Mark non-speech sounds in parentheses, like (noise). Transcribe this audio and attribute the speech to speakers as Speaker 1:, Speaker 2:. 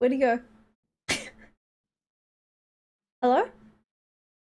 Speaker 1: Where'd he go? (laughs) Hello?